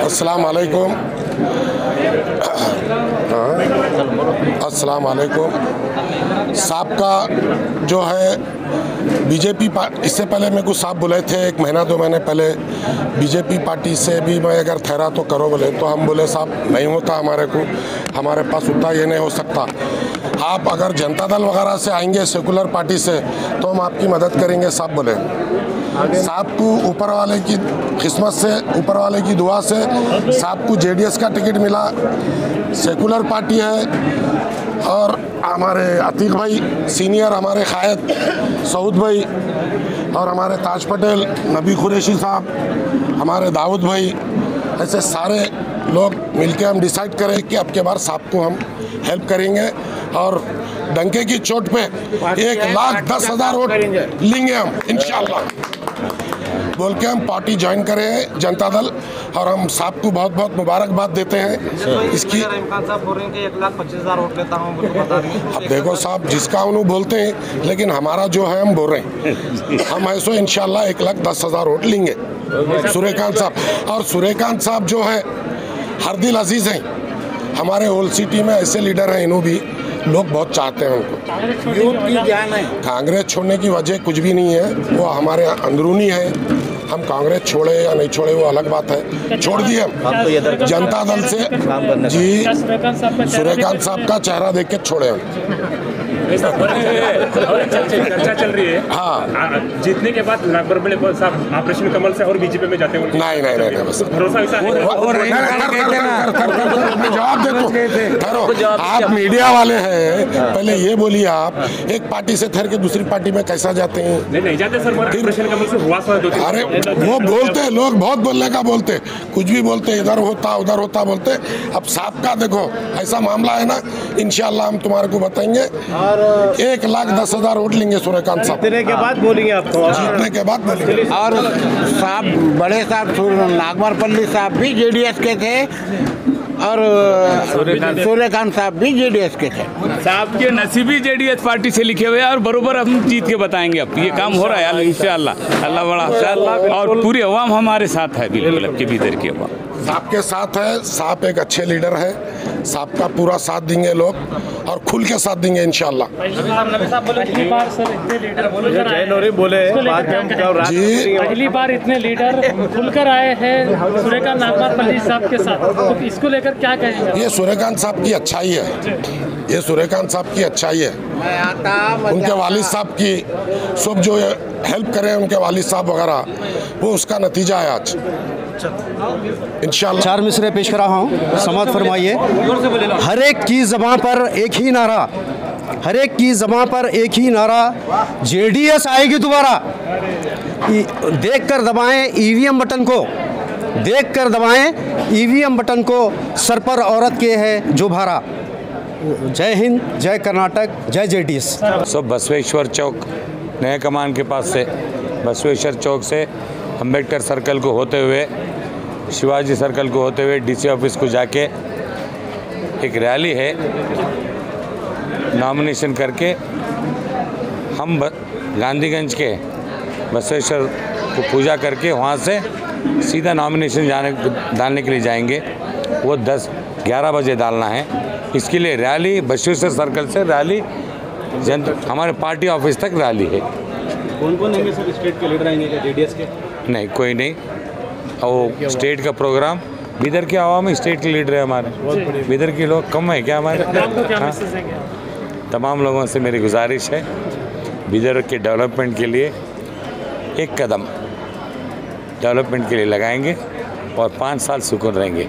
अस्सलाम वालेकुम अस्सलाम वालेकुम सबका जो है, बीजेपी इससे पहले मेरे को साहब बुलाए थे, एक महीना दो महीने पहले। बीजेपी पार्टी से भी मैं अगर ठहरा तो करो बोले। तो हम बोले, साहब नहीं होता हमारे को, हमारे पास उतना ये नहीं हो सकता। आप अगर जनता दल वगैरह से आएँगे सेकुलर पार्टी से तो हम आपकी मदद करेंगे साहब बोले। साहब को ऊपर वाले की किस्मत से ऊपर वाले की दुआ से साहब को जेडीएस का टिकट मिला। सेकुलर पार्टी है और हमारे अतीक भाई सीनियर हमारे कायद सऊद भाई और हमारे ताज पटेल नबी कुरैशी साहब हमारे दाऊद भाई ऐसे सारे लोग मिलकर हम डिसाइड करें कि अब के बार साहब को हम हेल्प करेंगे और डंके की चोट पे एक लाख दस हज़ार वोट लेंगे हम, इंशाल्लाह। बोल के हम पार्टी ज्वाइन करें जनता दल और हम साहब को बहुत बहुत मुबारकबाद देते हैं इसकी। अब देखो साहब, जिसका उन्होंने बोलते हैं, लेकिन हमारा जो है, हम बोल रहे हैं। हम ऐसो इंशाल्लाह एक लाख दस हज़ार वोट लेंगे। सूर्यकांत साहब, और सूर्यकांत साहब जो है हर दिल अज़ीज़ हैं। हमारे ओल्ड सिटी में ऐसे लीडर हैं इन्हों भी। लोग बहुत चाहते हैं उनको। यूथ की जान है? कांग्रेस छोड़ने की वजह कुछ भी नहीं है। वो हमारे अंदरूनी है। हम कांग्रेस छोड़े या नहीं छोड़े वो अलग बात है। छोड़ दिए हम। जनता दल से जी सूर्यकांत साहब का चेहरा देख के छोड़े हम। चर्चा चर्चा चल रही है। हाँ। जीतने के बाद नागपुर साहब ऑपरेशन कमल से और बीजेपी में जाते हैं नहीं नहीं नहीं बस। भरोसा है? मैं जवाब दे आप मीडिया वाले हैं। पहले ये बोलिए आप एक पार्टी से ठहर के दूसरी पार्टी में कैसा जाते हैं? नहीं नहीं जाते सर ऑपरेशन कमल से हुआ सर अरे वो बोलते हैं लोग बहुत बोलने का बोलते। हैं। कुछ भी बोलते इधर होता उधर होता बोलते। अब साहब का देखो ऐसा मामला है ना इनशाला हम तुम्हारे को बताएँगे। एक लाख दस हज़ार वोट लेंगे सूर्यकांत साहब। जीतने के बाद बोलेंगे आपको। जीतने के बाद बोलेंगे। और साहब बड़े साहब नागमरपल्ली साहब भी जेडीएस के थे और सूर्यकांत साहब भी जेडीएस के थे। साहब के नसीबी जेडीएस पार्टी से लिखे हुए हैं और बरोबर हम जीत के बताएँगे अब। ये काम हो रहा है इंशाल्लाह अल्लाह बड़ा और पूरी अवाम हमारे साथ है बिल्कुल के भीतर की अवाम। साहब के साथ है साहब एक अच्छे लीडर है। साहब का पूरा साथ देंगे लोग और खुल के साथ देंगे कहेंगे? जी। पहली बार इतने लीडर खुलकर आए हैं सूर्यकांत नागपाल पल्ली साहब के साथ। तो इसको लेकर क्या कहेंगे? ये सूर्यकांत साहब की अच्छाई है। ये सूर्यकांत साहब की अच्छाई है। उनके वालिद साहब की सब जो हेल्प करें उनके वालिद साहब वगैरह वो उसका नतीजा है आज। इंशाल्लाह। चार मिसरे पेश कर रहा हूँ समाज फरमाइए। हर एक की जबां पर एक ही नारा हर एक की जबां पर एक ही नारा। जेडीएस आएगी दोबारा। देख कर दबाएँ ईवीएम बटन को। देख कर दबाएँ ईवीएम बटन को सर पर औरत के है जो भारा। जय हिंद जय कर्नाटक जय जेडीएस सब बसवेश्वर चौक। नए कमान के पास से, बसवेश्वर चौक से अंबेडकर सर्कल को होते हुए, शिवाजी सर्कल को होते हुए डीसी ऑफ़िस को जाके एक रैली है नॉमिनेशन करके हम गांधीगंज के बसवेश्वर को पूजा करके वहाँ से सीधा नॉमिनेशन जाने डालने के लिए जाएँगे। वो दस, ग्यारह बजे डालना है। इसके लिए रैली, बसवेश्वर सर्कल से रैली जन हमारे पार्टी ऑफ़िस तक रैली है। कौन कौन होंगे सर स्टेट के लीडर आएँगे जेडीएस के? नहीं कोई नहीं। वो स्टेट का प्रोग्राम बिदर के आवाम में स्टेट के लीडर है हमारे। बिदर के लोग कम है क्या हमारे? हाँ? तमाम लोगों से मेरी गुजारिश है बिदर के डेवलपमेंट के लिए एक कदम डेवलपमेंट के लिए लगाएँगे और पाँच साल सुकून रहेंगे।